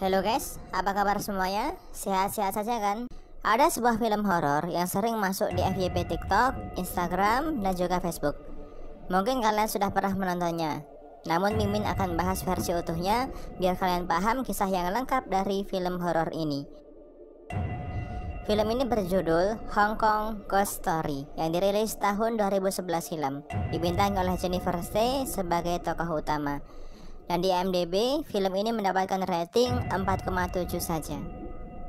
Halo guys, apa kabar semuanya? Sehat-sehat saja kan? Ada sebuah film horor yang sering masuk di FYP TikTok, Instagram, dan juga Facebook. Mungkin kalian sudah pernah menontonnya. Namun Mimin akan bahas versi utuhnya biar kalian paham kisah yang lengkap dari film horor ini. Film ini berjudul Hong Kong Ghost Story yang dirilis tahun 2011 silam, dibintangi oleh Jennifer Stay sebagai tokoh utama. Dan di IMDb, film ini mendapatkan rating 4,7 saja.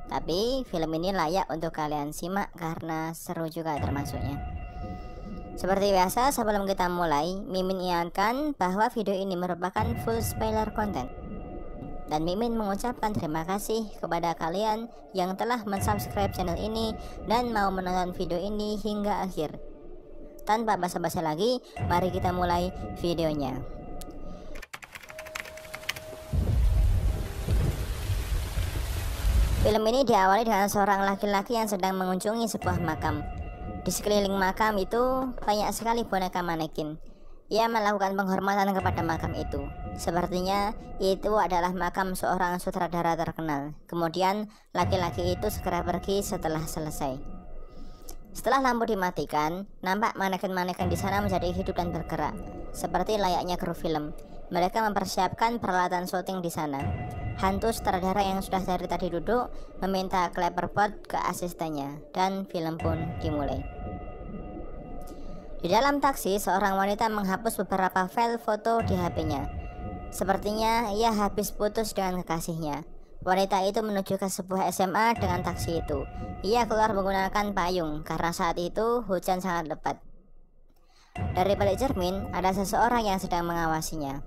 Tapi film ini layak untuk kalian simak karena seru juga termasuknya. Seperti biasa, sebelum kita mulai, Mimin ingatkan bahwa video ini merupakan full spoiler content. Dan Mimin mengucapkan terima kasih kepada kalian yang telah mensubscribe channel ini dan mau menonton video ini hingga akhir. Tanpa basa-basi lagi, mari kita mulai videonya. Film ini diawali dengan seorang laki-laki yang sedang mengunjungi sebuah makam. Di sekeliling makam itu banyak sekali boneka manekin. Ia melakukan penghormatan kepada makam itu. Sepertinya itu adalah makam seorang sutradara terkenal. Kemudian laki-laki itu segera pergi setelah selesai. Setelah lampu dimatikan, nampak manekin-manekin di sana menjadi hidup dan bergerak, seperti layaknya kru film. Mereka mempersiapkan peralatan syuting di sana. Hantu sutradara yang sudah dari tadi duduk meminta clapperpot ke asistennya dan film pun dimulai. Di dalam taksi, seorang wanita menghapus beberapa file foto di HP-nya. Sepertinya ia habis putus dengan kekasihnya. Wanita itu menuju ke sebuah SMA dengan taksi itu. Ia keluar menggunakan payung karena saat itu hujan sangat lebat. Dari balik cermin, ada seseorang yang sedang mengawasinya.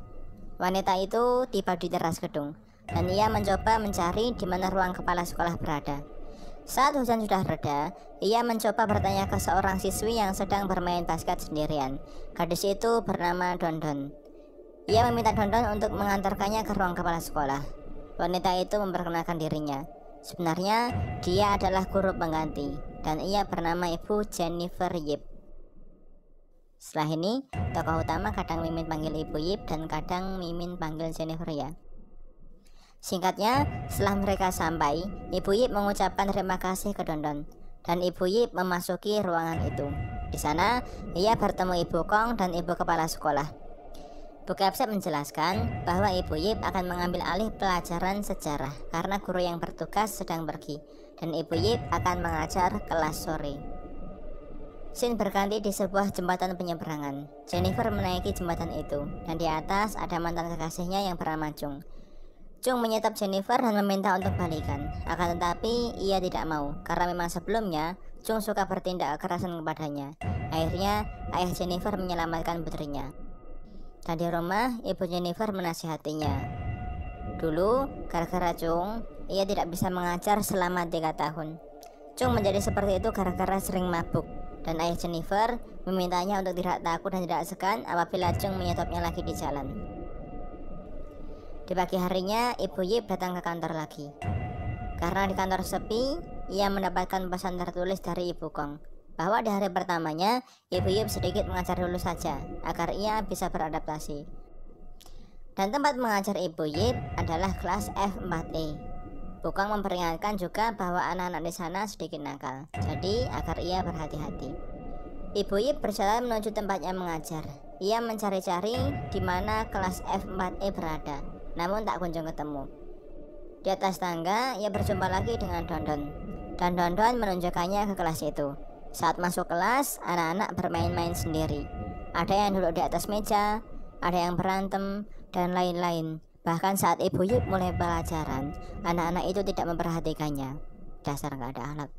Wanita itu tiba di teras gedung dan ia mencoba mencari di mana ruang kepala sekolah berada. Saat hujan sudah reda, ia mencoba bertanya ke seorang siswi yang sedang bermain basket sendirian. Gadis itu bernama Dondon. Ia meminta Dondon untuk mengantarkannya ke ruang kepala sekolah. Wanita itu memperkenalkan dirinya. Sebenarnya, dia adalah guru pengganti, dan ia bernama Ibu Jennifer Yip. Setelah ini, tokoh utama kadang Mimin panggil Ibu Yip dan kadang Mimin panggil Jennifer ya. Singkatnya, setelah mereka sampai, Ibu Yip mengucapkan terima kasih ke Dondon dan Ibu Yip memasuki ruangan itu. Di sana, ia bertemu Ibu Kong dan Ibu Kepala Sekolah. Bu Kapsep menjelaskan bahwa Ibu Yip akan mengambil alih pelajaran sejarah karena guru yang bertugas sedang pergi dan Ibu Yip akan mengajar kelas sore. Sin berganti di sebuah jembatan penyeberangan. Jennifer menaiki jembatan itu dan di atas ada mantan kekasihnya yang bernama Chung. Chung menyetop Jennifer dan meminta untuk balikan. Akan tetapi ia tidak mau karena memang sebelumnya Chung suka bertindak kekerasan kepadanya. Akhirnya ayah Jennifer menyelamatkan putrinya. Dan di rumah ibu Jennifer menasihatinya. Dulu gara-gara Chung ia tidak bisa mengajar selama tiga tahun. Chung menjadi seperti itu gara-gara sering mabuk dan ayah Jennifer memintanya untuk tidak takut dan tidak segan apabila Chung menyetopnya lagi di jalan. Di pagi harinya, Ibu Yip datang ke kantor lagi. Karena di kantor sepi, ia mendapatkan pesan tertulis dari Ibu Kong bahwa di hari pertamanya, Ibu Yip sedikit mengajar dulu saja agar ia bisa beradaptasi. Dan tempat mengajar Ibu Yip adalah kelas F4E. Bukang memperingatkan juga bahwa anak-anak di sana sedikit nakal, jadi agar ia berhati-hati. Ibu Yip berjalan menuju tempatnya mengajar. Ia mencari-cari di mana kelas F4E berada namun tak kunjung ketemu. Di atas tangga, ia berjumpa lagi dengan Dondon, dan Dondon menunjukkannya ke kelas itu. Saat masuk kelas, anak-anak bermain-main sendiri. Ada yang duduk di atas meja, ada yang berantem, dan lain-lain. Bahkan saat Ibu Yip mulai pelajaran, anak-anak itu tidak memperhatikannya. Dasar gak ada alat.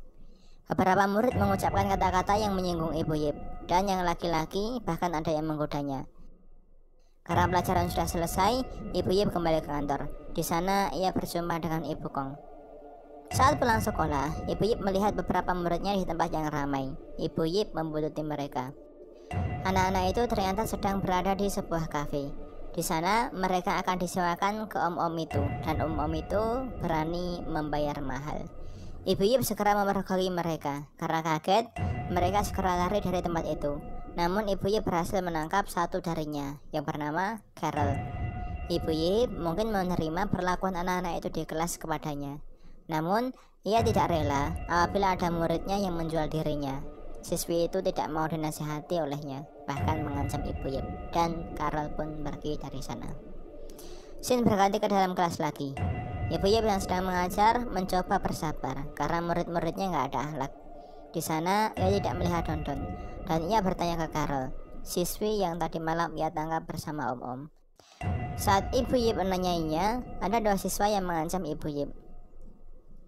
Beberapa murid mengucapkan kata-kata yang menyinggung Ibu Yip, dan yang laki-laki bahkan ada yang menggodanya. Karena pelajaran sudah selesai, Ibu Yip kembali ke kantor. Di sana, ia berjumpa dengan Ibu Kong. Saat pulang sekolah, Ibu Yip melihat beberapa muridnya di tempat yang ramai. Ibu Yip membuntuti mereka. Anak-anak itu ternyata sedang berada di sebuah kafe. Di sana, mereka akan disewakan ke om-om itu, dan om-om itu berani membayar mahal. Ibu Yip segera memergoki mereka. Karena kaget, mereka segera lari dari tempat itu. Namun ibunya berhasil menangkap satu darinya yang bernama Carol. Ibu Yip mungkin menerima perlakuan anak-anak itu di kelas kepadanya. Namun, ia tidak rela apabila ada muridnya yang menjual dirinya. Siswi itu tidak mau dinasihati olehnya, bahkan mengancam Ibu Yip, dan Carol pun pergi dari sana. Sin berganti ke dalam kelas lagi. Ibu Yip yang sedang mengajar mencoba bersabar karena murid-muridnya nggak ada akhlak. Di sana ia tidak melihat Dondon dan ia bertanya ke Carol, siswi yang tadi malam ia tangkap bersama Om-Om. Saat Ibu Yip menanyainya, ada dua siswa yang mengancam Ibu Yip.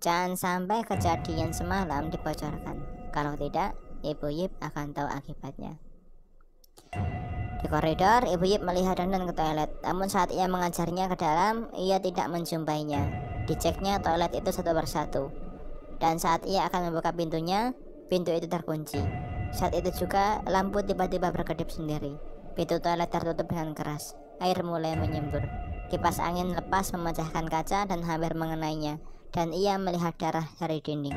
Jangan sampai kejadian semalam dibocorkan. Kalau tidak, Ibu Yip akan tahu akibatnya. Di koridor, Ibu Yip melihat Dandan ke toilet. Namun saat ia mengajarnya ke dalam, ia tidak menjumpainya. Diceknya toilet itu satu persatu. Dan saat ia akan membuka pintunya, pintu itu terkunci. Saat itu juga, lampu tiba-tiba berkedip sendiri. Pintu toilet tertutup dengan keras. Air mulai menyembur. Kipas angin lepas memecahkan kaca dan hampir mengenainya, dan ia melihat darah dari dinding.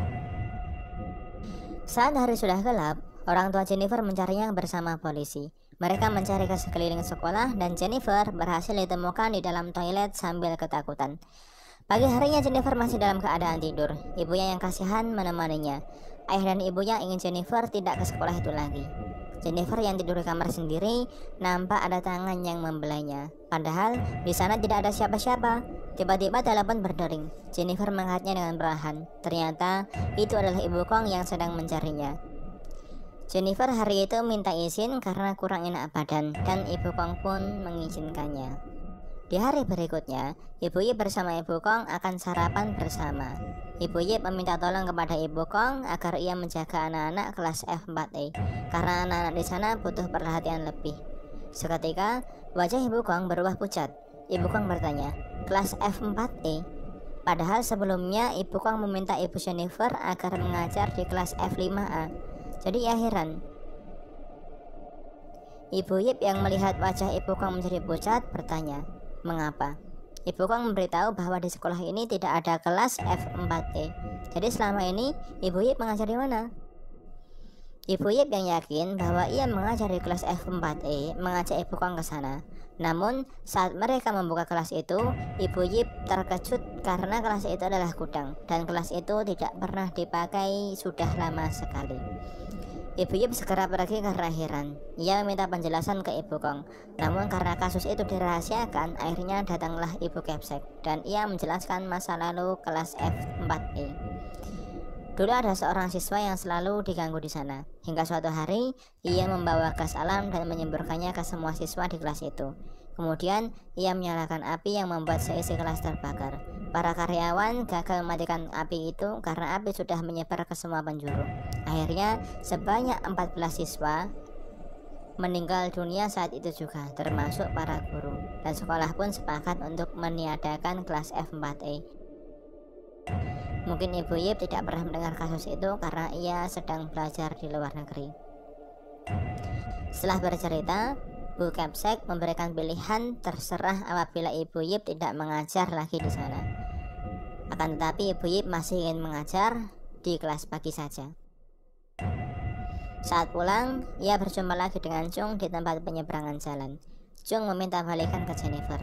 Saat hari sudah gelap, orang tua Jennifer mencarinya bersama polisi. Mereka mencari ke sekeliling sekolah dan Jennifer berhasil ditemukan di dalam toilet sambil ketakutan. Pagi harinya Jennifer masih dalam keadaan tidur. Ibunya yang kasihan menemaninya. Ayah dan ibunya ingin Jennifer tidak ke sekolah itu lagi. Jennifer yang tidur di kamar sendiri nampak ada tangan yang membelainya. Padahal di sana tidak ada siapa-siapa. Tiba-tiba telepon berdering. Jennifer mengangkatnya dengan perlahan. Ternyata itu adalah ibu Kong yang sedang mencarinya. Jennifer hari itu minta izin karena kurang enak badan dan ibu Kong pun mengizinkannya. Di hari berikutnya, Ibu Yip bersama Ibu Kong akan sarapan bersama. Ibu Yip meminta tolong kepada Ibu Kong agar ia menjaga anak-anak kelas F4E karena anak-anak di sana butuh perhatian lebih. Seketika, wajah Ibu Kong berubah pucat. Ibu Kong bertanya, "Kelas F4E?" Padahal sebelumnya Ibu Kong meminta Ibu Jennifer agar mengajar di kelas F5A. Jadi ia heran, Ibu Yip yang melihat wajah Ibu Kong menjadi pucat bertanya, Mengapa? Ibu Kong memberitahu bahwa di sekolah ini tidak ada kelas F4E. Jadi selama ini Ibu Yip mengajar di mana? Ibu Yip yang yakin bahwa ia mengajar di kelas F4E mengajak Ibu Kong ke sana. Namun saat mereka membuka kelas itu, Ibu Yip terkejut karena kelas itu adalah gudang dan kelas itu tidak pernah dipakai sudah lama sekali. Ibu Yip segera pergi karena heran. Ia meminta penjelasan ke Ibu Kong. Namun karena kasus itu dirahasiakan, akhirnya datanglah Ibu Kepsek dan ia menjelaskan masa lalu kelas F4E. Dulu ada seorang siswa yang selalu diganggu di sana. Hingga suatu hari, ia membawa gas alam dan menyemburkannya ke semua siswa di kelas itu. Kemudian, ia menyalakan api yang membuat seisi kelas terbakar. Para karyawan gagal mematikan api itu karena api sudah menyebar ke semua penjuru. Akhirnya, sebanyak 14 siswa meninggal dunia saat itu juga, termasuk para guru. Dan sekolah pun sepakat untuk meniadakan kelas F4E. Mungkin Ibu Yip tidak pernah mendengar kasus itu karena ia sedang belajar di luar negeri. Setelah bercerita, Bu Kepsek memberikan pilihan terserah apabila Ibu Yip tidak mengajar lagi di sana. Akan tetapi Ibu Yip masih ingin mengajar di kelas pagi saja. Saat pulang, ia berjumpa lagi dengan Chung di tempat penyeberangan jalan. Chung meminta balikan ke Jennifer.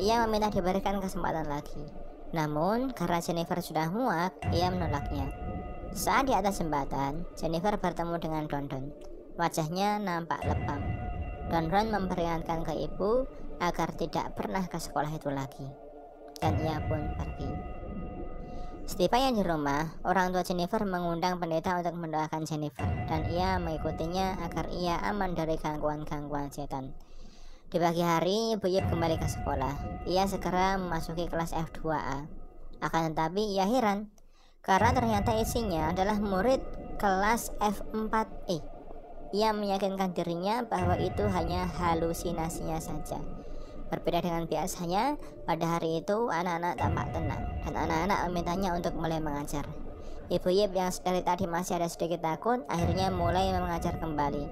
Ia meminta diberikan kesempatan lagi. Namun, karena Jennifer sudah muak, ia menolaknya. Saat di atas jembatan, Jennifer bertemu dengan Dondon. Wajahnya nampak lebam. Don Ron memperingatkan ke ibu agar tidak pernah ke sekolah itu lagi. Dan ia pun pergi. Setibanya di rumah, orang tua Jennifer mengundang pendeta untuk mendoakan Jennifer dan ia mengikutinya agar ia aman dari gangguan-gangguan setan. Di pagi hari, Ibu Yip kembali ke sekolah. Ia segera memasuki kelas F2A. Akan tetapi ia heran karena ternyata isinya adalah murid kelas F4E. Ia meyakinkan dirinya bahwa itu hanya halusinasinya saja. Berbeda dengan biasanya, pada hari itu anak-anak tampak tenang dan anak-anak memintanya untuk mulai mengajar. Ibu Yip yang dari tadi masih ada sedikit takut, akhirnya mulai mengajar kembali.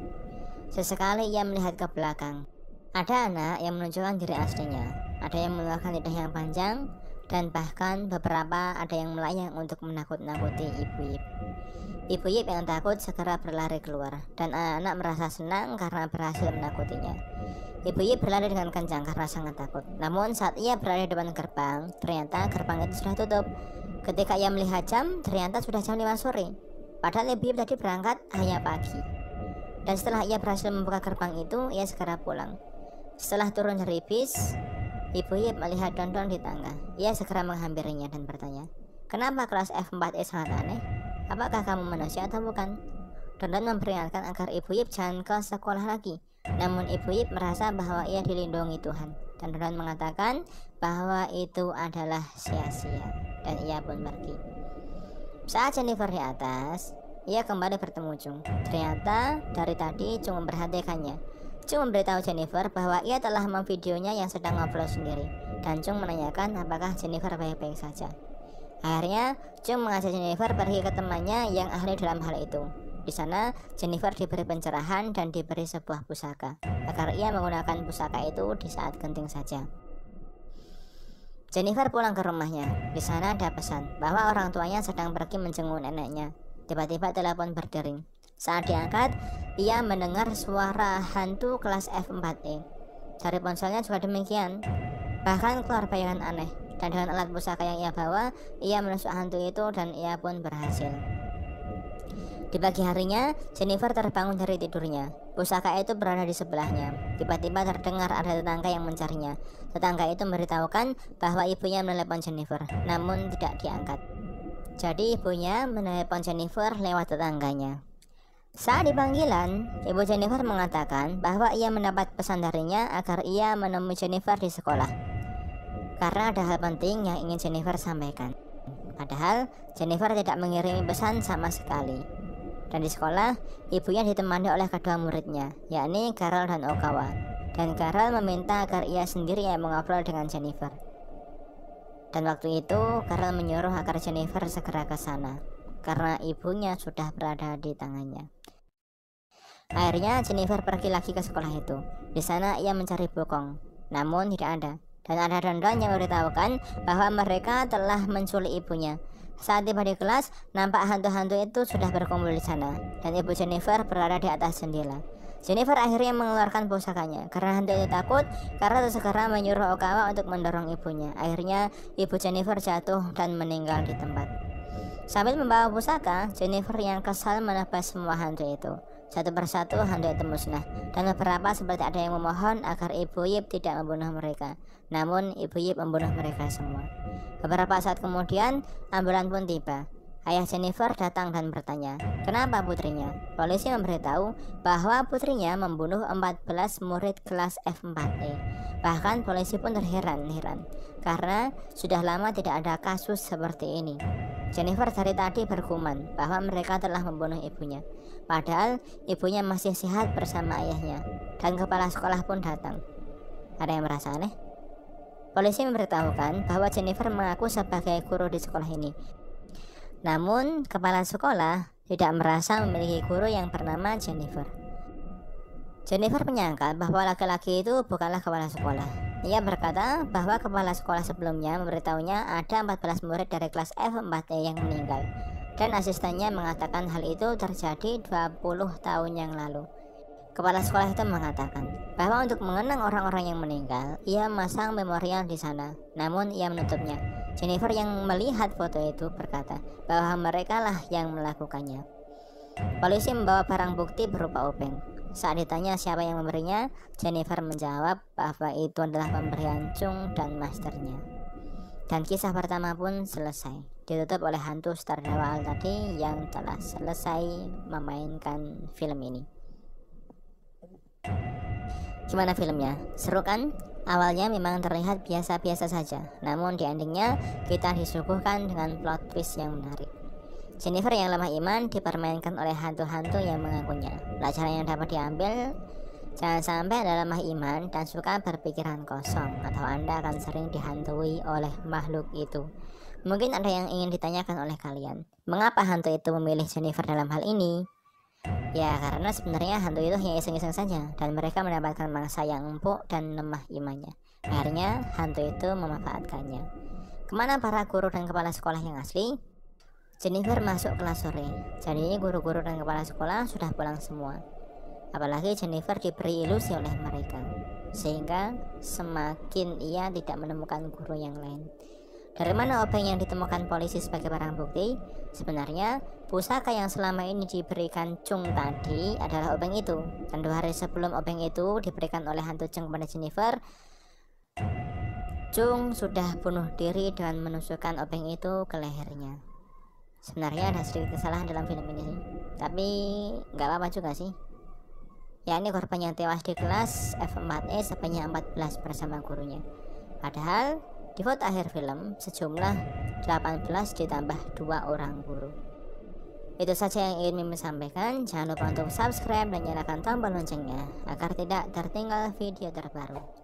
Sesekali ia melihat ke belakang. Ada anak yang menunjukkan diri aslinya, ada yang mengeluarkan lidah yang panjang, dan bahkan beberapa ada yang melayang untuk menakut-nakuti Ibu Yip. Ibu Yip yang takut segera berlari keluar dan anak-anak merasa senang karena berhasil menakutinya. Ibu Yip berlari dengan kencang karena sangat takut. Namun saat ia berada di depan gerbang, ternyata gerbang itu sudah tutup. Ketika ia melihat jam, ternyata sudah jam 5 sore. Padahal Ibu Yip tadi berangkat hanya pagi. Dan setelah ia berhasil membuka gerbang itu, ia segera pulang. Setelah turun dari bis, Ibu Yip melihat Dondon di tangga. Ia segera menghampirinya dan bertanya, Kenapa kelas F4E sangat aneh? Apakah kamu manusia atau bukan? Dondon memperingatkan agar Ibu Yip jangan ke sekolah lagi. Namun Ibu Yip merasa bahwa ia dilindungi Tuhan dan Ron mengatakan bahwa itu adalah sia-sia dan ia pun pergi. Saat Jennifer di atas, ia kembali bertemu Chung. Ternyata dari tadi Chung memperhatikannya. Chung memberitahu Jennifer bahwa ia telah memvideonya yang sedang ngobrol sendiri dan Chung menanyakan apakah Jennifer baik-baik saja. Akhirnya, Chung mengajak Jennifer pergi ke temannya yang ahli dalam hal itu. Di sana, Jennifer diberi pencerahan dan diberi sebuah pusaka, agar ia menggunakan pusaka itu di saat genting saja. Jennifer pulang ke rumahnya. Di sana ada pesan bahwa orang tuanya sedang pergi menjenguk neneknya. Tiba-tiba telepon berdering. Saat diangkat, ia mendengar suara hantu kelas F4E. Dari ponselnya juga demikian. Bahkan keluar bayangan aneh. Dan dengan alat pusaka yang ia bawa, ia menusuk hantu itu dan ia pun berhasil. Di pagi harinya, Jennifer terbangun dari tidurnya. Pusaka itu berada di sebelahnya. Tiba-tiba terdengar ada tetangga yang mencarinya. Tetangga itu memberitahukan bahwa ibunya menelepon Jennifer, namun tidak diangkat. Jadi ibunya menelepon Jennifer lewat tetangganya. Saat di panggilan, ibu Jennifer mengatakan bahwa ia mendapat pesan darinya agar ia menemui Jennifer di sekolah. Karena ada hal penting yang ingin Jennifer sampaikan. Padahal Jennifer tidak mengirimi pesan sama sekali. Dan di sekolah, ibunya ditemani oleh kedua muridnya, yakni Carol dan Okawa. Dan Carol meminta agar ia sendiri yang mengobrol dengan Jennifer. Dan waktu itu, Carol menyuruh agar Jennifer segera ke sana, karena ibunya sudah berada di tangannya. Akhirnya Jennifer pergi lagi ke sekolah itu. Di sana ia mencari Bokong, namun tidak ada. Dan ada Dondon yang memberitahukan bahwa mereka telah menculik ibunya saat tiba di kelas, nampak hantu-hantu itu sudah berkumpul di sana, dan ibu Jennifer berada di atas jendela. Jennifer akhirnya mengeluarkan pusakanya karena hantu itu takut karena segera menyuruh Okawa untuk mendorong ibunya. Akhirnya ibu Jennifer jatuh dan meninggal di tempat. Sambil membawa pusaka, Jennifer yang kesal menebas semua hantu itu. Satu persatu hantu itu musnah dan beberapa seperti ada yang memohon agar Ibu Yip tidak membunuh mereka. Namun Ibu Yip membunuh mereka semua. Beberapa saat kemudian, ambulan pun tiba. Ayah Jennifer datang dan bertanya, kenapa putrinya? Polisi memberitahu bahwa putrinya membunuh 14 murid kelas F4E. Bahkan polisi pun terheran-heran karena sudah lama tidak ada kasus seperti ini. Jennifer dari tadi berkuman bahwa mereka telah membunuh ibunya. Padahal ibunya masih sehat bersama ayahnya dan kepala sekolah pun datang. Ada yang merasa aneh? Polisi memberitahukan bahwa Jennifer mengaku sebagai guru di sekolah ini. Namun, kepala sekolah tidak merasa memiliki guru yang bernama Jennifer. Jennifer menyangka bahwa laki-laki itu bukanlah kepala sekolah. Ia berkata bahwa kepala sekolah sebelumnya memberitahunya ada 14 murid dari kelas F4E yang meninggal. Dan asistennya mengatakan hal itu terjadi 20 tahun yang lalu. Kepala sekolah itu mengatakan bahwa untuk mengenang orang-orang yang meninggal, ia masang memorial di sana. Namun ia menutupnya. Jennifer yang melihat foto itu berkata bahwa mereka lah yang melakukannya. Polisi membawa barang bukti berupa upeng. Saat ditanya siapa yang memberinya, Jennifer menjawab bahwa itu adalah pemberian Chung dan masternya. Dan kisah pertama pun selesai, ditutup oleh hantu star Al tadi yang telah selesai memainkan film ini. Gimana filmnya? Seru kan? Awalnya memang terlihat biasa-biasa saja, namun di endingnya kita disuguhkan dengan plot twist yang menarik. Jennifer yang lemah iman dipermainkan oleh hantu-hantu yang mengakunya. Pelajaran yang dapat diambil, jangan sampai Anda lemah iman dan suka berpikiran kosong atau Anda akan sering dihantui oleh makhluk itu. Mungkin ada yang ingin ditanyakan oleh kalian. Mengapa hantu itu memilih Jennifer dalam hal ini? Ya karena sebenarnya hantu itu hanya iseng-iseng saja dan mereka mendapatkan mangsa yang empuk dan lemah imannya. Akhirnya hantu itu memanfaatkannya. Ke mana para guru dan kepala sekolah yang asli? Jennifer masuk kelas sore. Jadi guru-guru dan kepala sekolah sudah pulang semua. Apalagi Jennifer diberi ilusi oleh mereka. sehingga semakin ia tidak menemukan guru yang lain. Dari mana obeng yang ditemukan polisi sebagai barang bukti? Sebenarnya, pusaka yang selama ini diberikan Chung tadi adalah obeng itu. Dan dua hari sebelum obeng itu diberikan oleh hantu Chung kepada Jennifer, Chung sudah bunuh diri dengan menusukkan obeng itu ke lehernya. Sebenarnya ada sedikit kesalahan dalam film ini sih, tapi nggak apa-apa juga sih. Ya ini korban yang tewas di kelas F4E sampai 14 bersama gurunya. Padahal di foto akhir film, sejumlah 18 ditambah dua orang guru. Itu saja yang ingin Mimin sampaikan. Jangan lupa untuk subscribe dan nyalakan tombol loncengnya agar tidak tertinggal video terbaru.